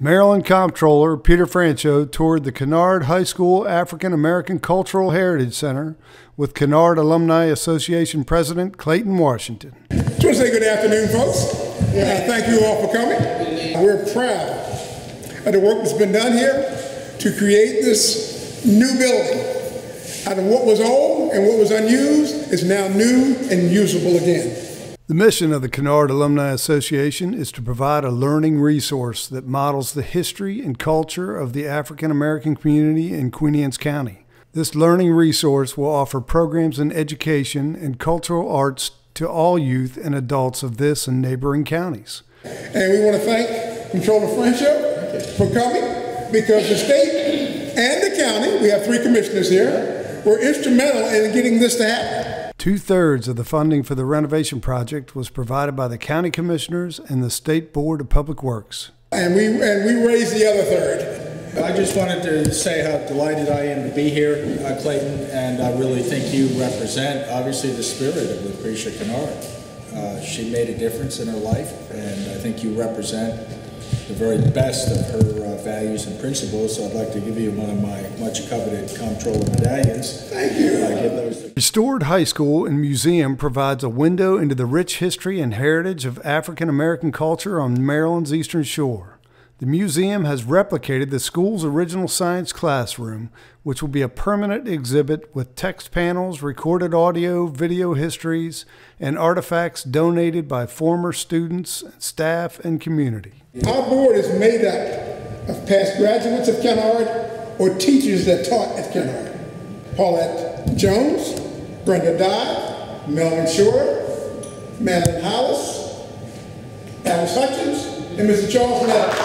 Maryland Comptroller Peter Franchot toured the Kennard High School African American Cultural Heritage Center with Kennard Alumni Association President Clayton Washington. Just want to say good afternoon, folks. Uh, thank you all for coming. We're proud of the work that's been done here to create this new building. Out of what was old and what was unused is now new and usable again. The mission of the Kennard Alumni Association is to provide a learning resource that models the history and culture of the African American community in Queen Anne's County. This learning resource will offer programs in education and cultural arts to all youth and adults of this and neighboring counties. And we want to thank Comptroller Franchot for coming because the state and the county, we have three commissioners here, were instrumental in getting this to happen. Two thirds of the funding for the renovation project was provided by the county commissioners and the State Board of Public Works. And we, and we raised the other third. I just wanted to say how delighted I am to be here, uh, Clayton, and I really think you represent, obviously, the spirit of Lucretia Kennard. Uh, she made a difference in her life, and I think you represent the very best of her uh, values and principles. So I'd like to give you one of my much coveted comptroller medallions. Thank you. Restored High School and Museum provides a window into the rich history and heritage of African American culture on Maryland's Eastern Shore. The museum has replicated the school's original science classroom, which will be a permanent exhibit with text panels, recorded audio, video histories, and artifacts donated by former students, staff, and community. Our board is made up of past graduates of Kennard or teachers that taught at Kennard. Paulette Jones, Brenda Dodd, Melvin Shore, Madeline Hollis, Alice Hutchins, and Mr. Charles Meadows.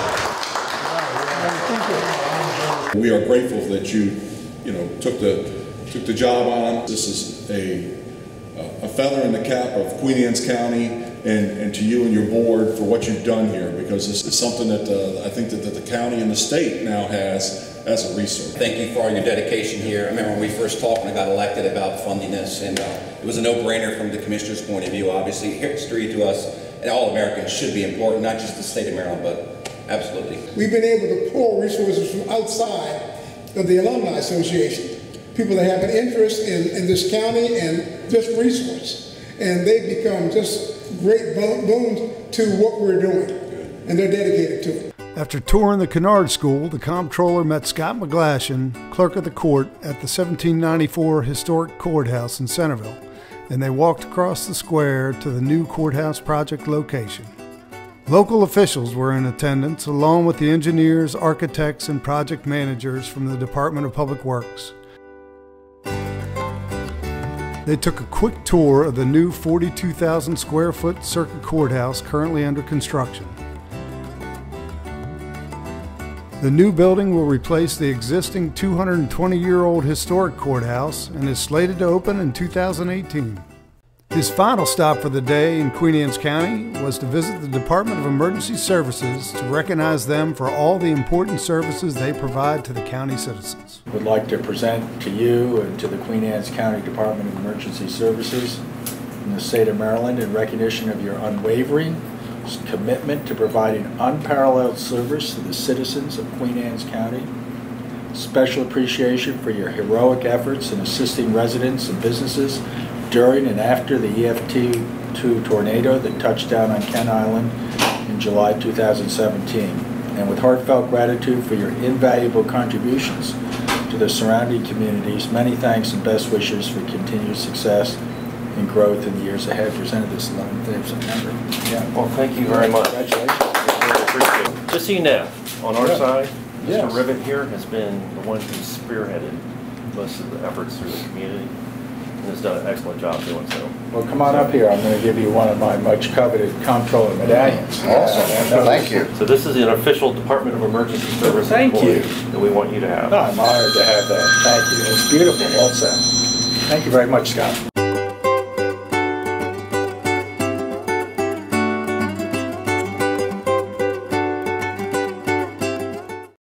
We are grateful that you, you know, took the took the job on. This is a a feather in the cap of Queen Anne's County and, and to you and your board for what you've done here because this is something that uh, I think that, that the county and the state now has as a resource. Thank you for all your dedication here. I remember when we first talked and I got elected about funding this, and uh, it was a no-brainer from the commissioner's point of view. Obviously, history to us and all Americans should be important, not just the state of Maryland, but absolutely. We've been able to pull resources from outside of the Alumni Association, people that have an interest in, in this county and this resource, and they've become just great boons to what we're doing, and they're dedicated to it. After touring the Kennard School, the comptroller met Scott McGlashan, clerk of the court, at the 1794 Historic Courthouse in Centreville, and they walked across the square to the new courthouse project location. Local officials were in attendance, along with the engineers, architects, and project managers from the Department of Public Works. They took a quick tour of the new 42,000 square foot circuit courthouse currently under construction. The new building will replace the existing 220 year old historic courthouse and is slated to open in 2018. His final stop for the day in Queen Anne's County was to visit the Department of Emergency Services to recognize them for all the important services they provide to the county citizens. Would like to present to you and to the Queen Anne's County Department of Emergency Services in the state of Maryland in recognition of your unwavering commitment to providing unparalleled service to the citizens of Queen Anne's County. Special appreciation for your heroic efforts in assisting residents and businesses during and after the EF2 tornado that touched down on Kent Island in July 2017. And with heartfelt gratitude for your invaluable contributions to the surrounding communities, many thanks and best wishes for continued success and growth in the years ahead presented this 11th day of September. Yeah. Well, thank you very much. Congratulations. Just so you know, on our Yeah. side, Yes. Mr. Rivet here has been the one who spearheaded most of the efforts through the community has done an excellent job doing so. Well, come on up here. I'm going to give you one of my much coveted comptroller medallions. Awesome. Uh, Thank you. So this is an official Department of Emergency Services Thank employee you. that we want you to have. No, I'm honored to have that. Thank you. It's beautiful also. Thank you very much, Scott.